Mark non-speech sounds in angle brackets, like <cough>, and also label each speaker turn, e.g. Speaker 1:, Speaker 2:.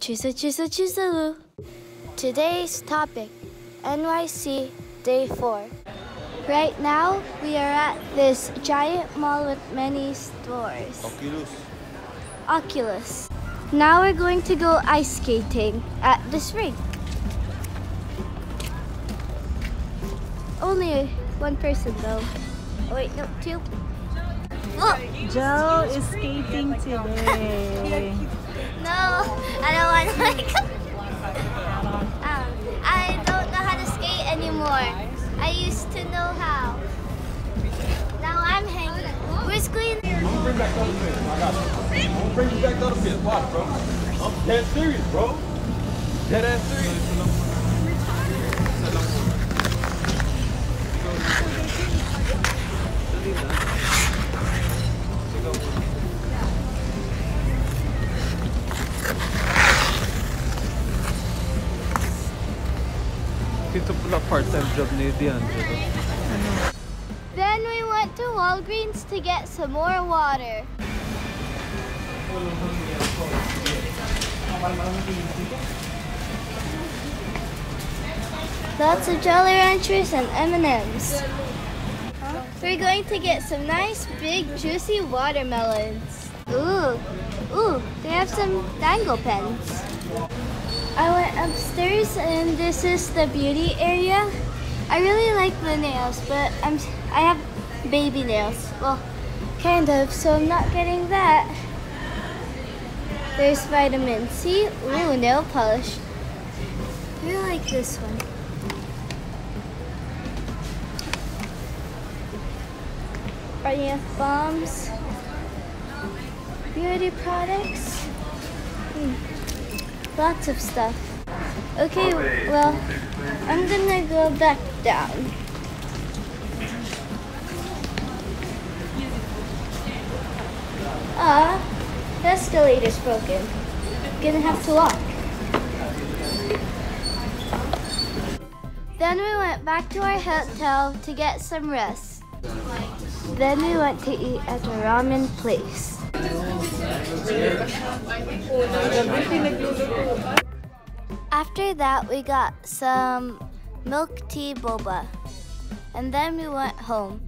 Speaker 1: Chisa Chisa Chisalu. Today's topic NYC Day 4. Right now, we are at this giant mall with many stores.
Speaker 2: Oculus.
Speaker 1: Oculus. Now we're going to go ice skating at this rink. Only one person though. Oh, wait, no, two. Oh,
Speaker 3: Joe is skating today. <laughs>
Speaker 1: no, I don't want to <laughs> like. um, I don't know how to skate anymore. I used to know how. Now I'm hanging. Where's Queen?
Speaker 2: I'm gonna bring back the other pins. I got you. I'm gonna bring you back the other pins. Watch, bro. I'm dead serious, bro. Dead ass serious.
Speaker 4: Dito pala part-time job ni D'Angelo.
Speaker 1: Then we went to Walgreens to get some more water. Lots of Jolly Ranchers and M&Ms. We're going to get some nice big juicy watermelons. Ooh, ooh, they have some dangle pens. I went and this is the beauty area. I really like the nails, but I'm I have baby nails. Well, kind of, so I'm not getting that. There's vitamin C. Ooh, nail polish. I really like this one. REF bombs. Beauty products. Hmm. Lots of stuff. Okay, well, I'm gonna go back down. Ah, the escalator's broken. Gonna have to walk. Then we went back to our hotel to get some rest. Then we went to eat at a ramen place. After that, we got some milk tea boba. And then we went home.